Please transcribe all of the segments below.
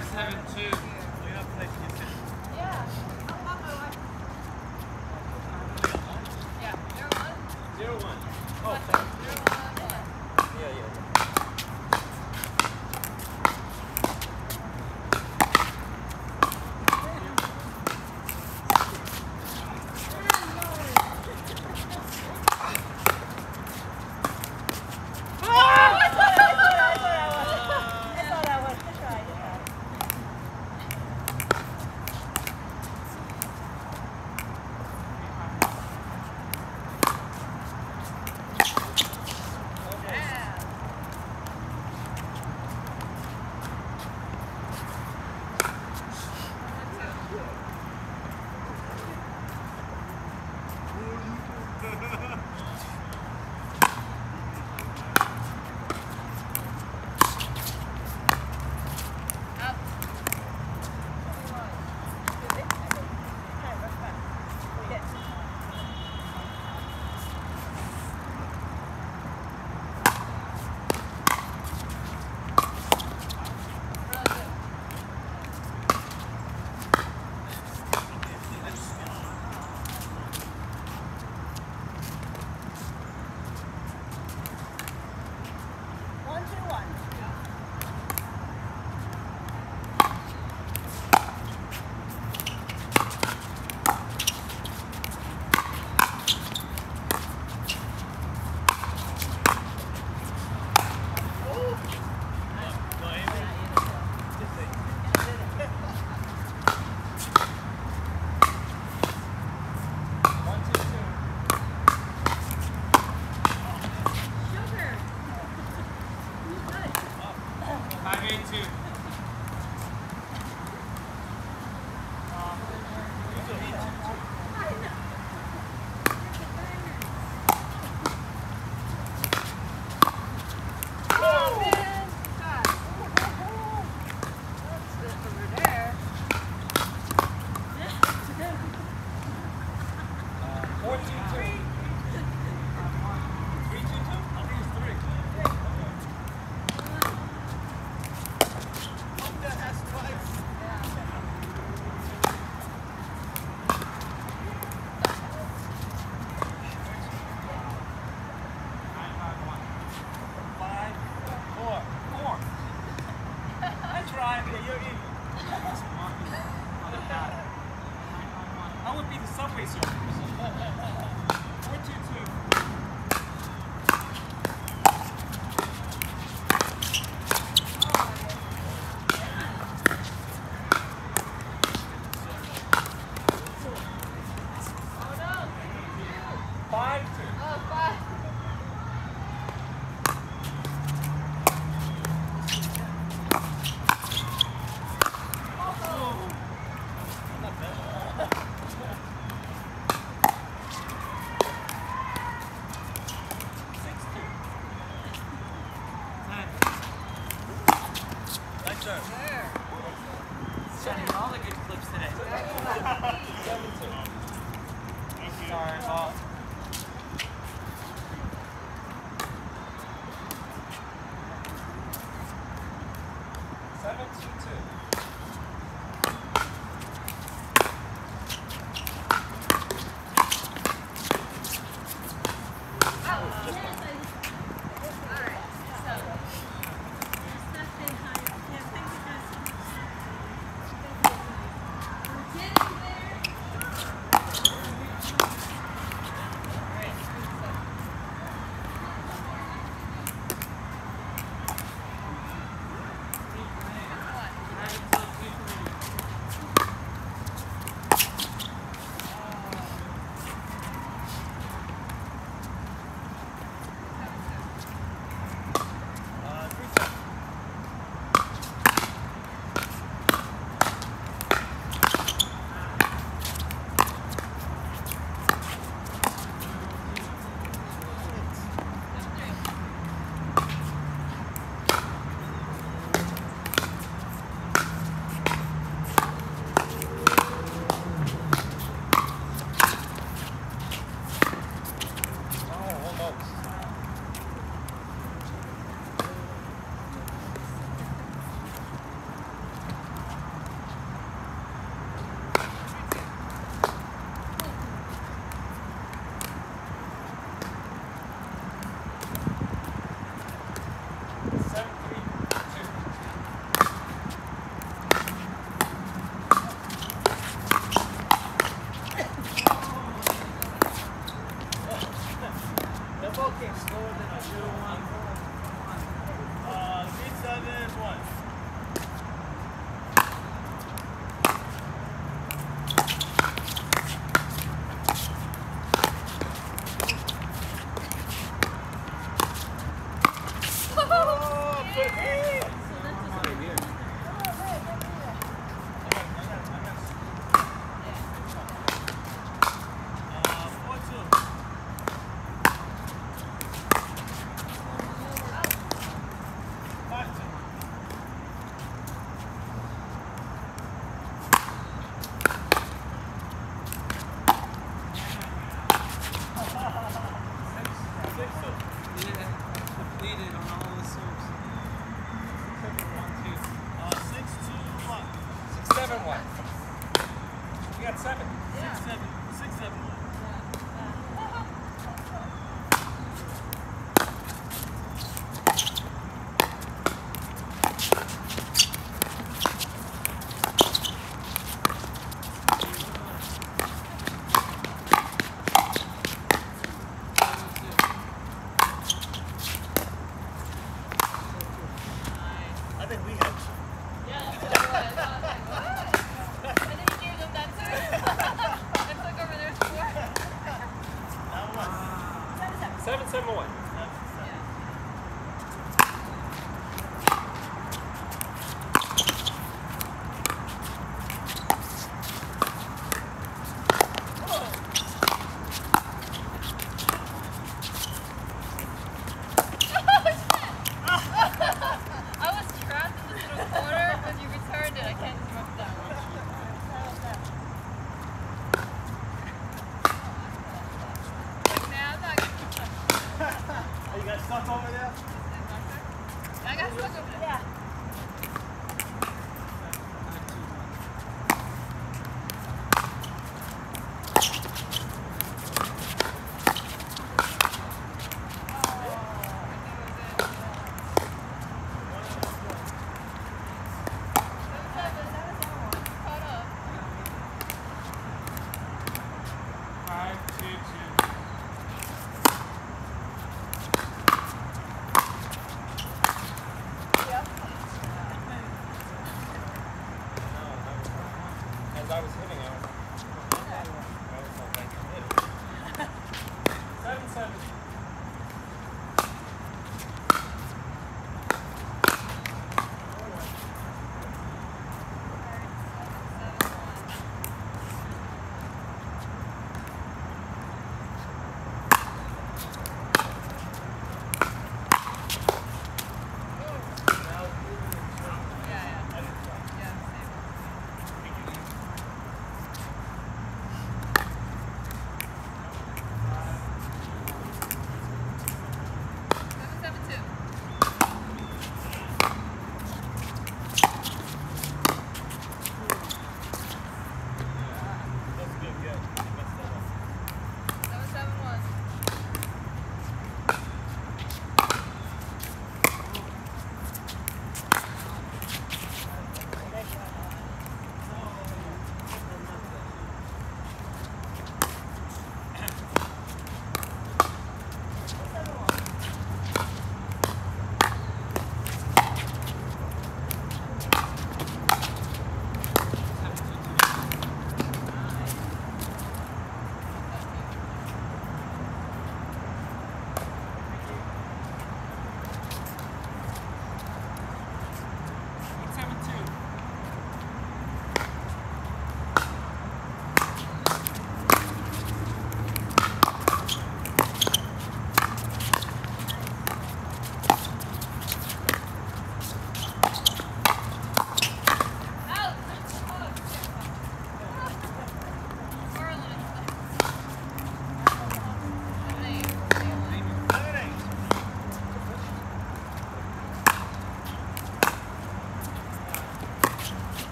572. Way to sending all the good clips today. Sorry, Paul.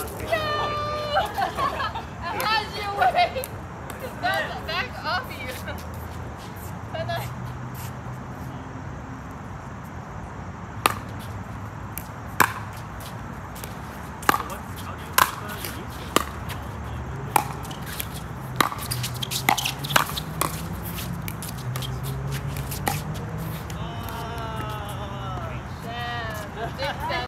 Yeah!